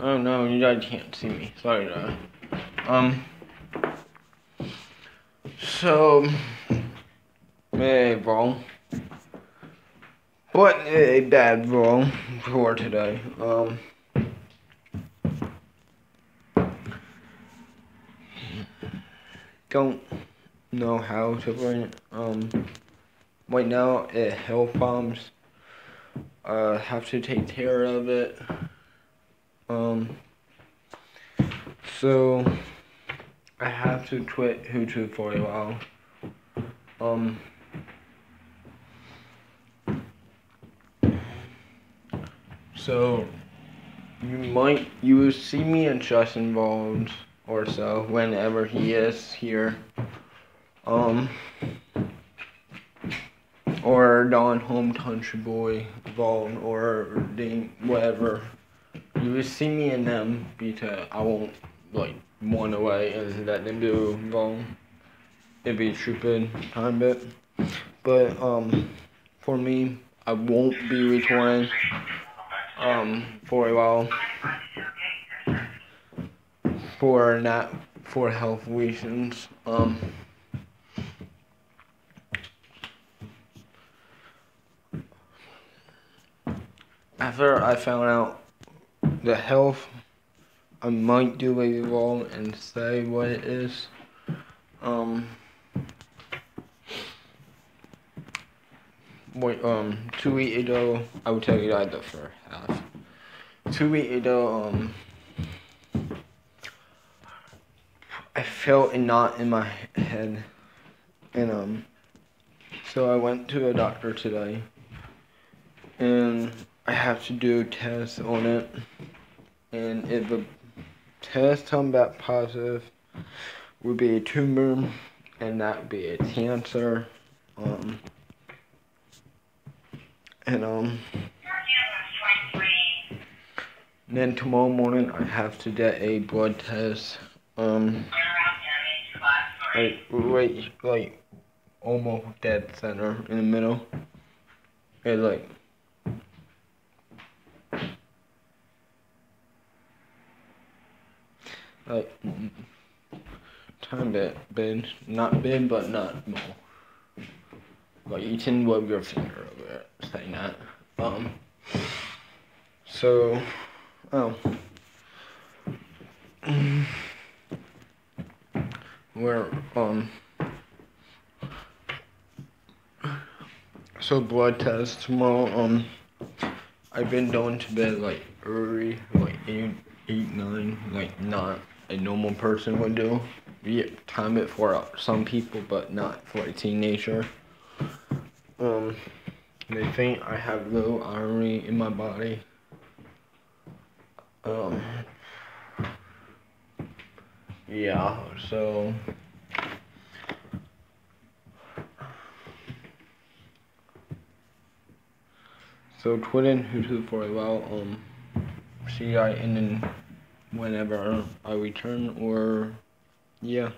Oh no, you guys can't see me. Sorry, guys. Um. So, hey, wrong. But a bad wrong for today. Um. Don't know how to run it. Um. Right now, it health bombs. Uh, have to take care of it. Um. So. I have to quit YouTube for a while. Um. So, you might, you will see me and Justin involved or so whenever he is here. Um. Or Don Home Country Boy Vaughn or Dane, whatever. You will see me in them because I won't like one away and let them do wrong. It'd be stupid time bit. But um for me I won't be recording um for a while for not for health reasons. Um after I found out the health I might do a roll and say what it is. Um, wait, um, two weeks ago, I will tell you that the first half. Two weeks ago, um, I felt a knot in my head, and um, so I went to a doctor today, and I have to do tests on it, and if the test comes back positive would be a tumor and that would be a cancer um and um then tomorrow morning I have to get a blood test um like right like almost dead center in the middle. It's like like time bit big, not big but not small. Like you can rub your finger over it, saying that. Um. So, oh. Where um. So blood test tomorrow. Um. I've been going to bed like early, like eight, eight, nine, like not a normal person would do. Yeah, time it for some people, but not for a teenager. Um, they think I have low iron in my body. Um, yeah, so. So quitting YouTube for a while, um, see I and then whenever I return or yeah